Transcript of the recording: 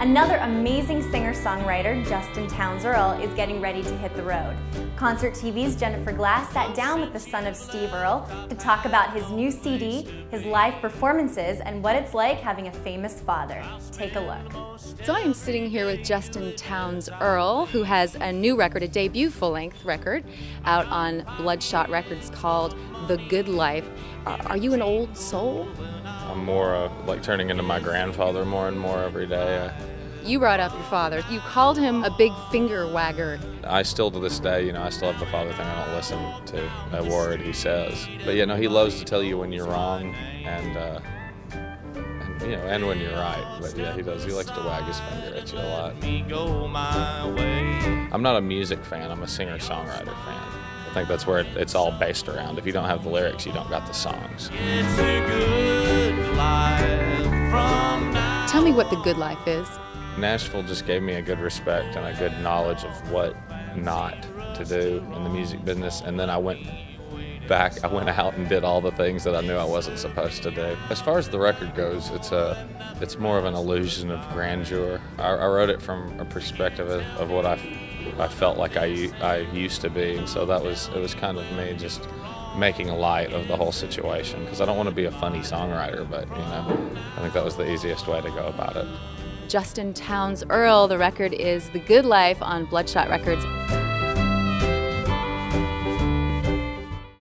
Another amazing singer songwriter, Justin Townes Earle, is getting ready to hit the road. Concert TV's Jennifer Glass sat down with the son of Steve Earle to talk about his new CD, his live performances, and what it's like having a famous father. Take a look. So I am sitting here with Justin Townes Earle, who has a new record, a debut full length record, out on Bloodshot Records called The Good Life. Are you an old soul? I'm more uh, like turning into my grandfather more and more every day. You brought up your father. You called him a big finger wagger. I still, to this day, you know, I still have the father thing. I don't listen to a word he says. But, you know, he loves to tell you when you're wrong and, uh, and, you know, and when you're right. But, yeah, he does. He likes to wag his finger at you a lot. I'm not a music fan. I'm a singer-songwriter fan. I think that's where it's all based around. If you don't have the lyrics, you don't got the songs. Tell me what the good life is. Nashville just gave me a good respect and a good knowledge of what not to do in the music business. And then I went back, I went out and did all the things that I knew I wasn't supposed to do. As far as the record goes, it's a, it's more of an illusion of grandeur. I, I wrote it from a perspective of, of what I, I felt like I, I used to be, and so that was, it was kind of me just making light of the whole situation because I don't want to be a funny songwriter, but you know, I think that was the easiest way to go about it. Justin Townes Earle. The record is The Good Life on Bloodshot Records.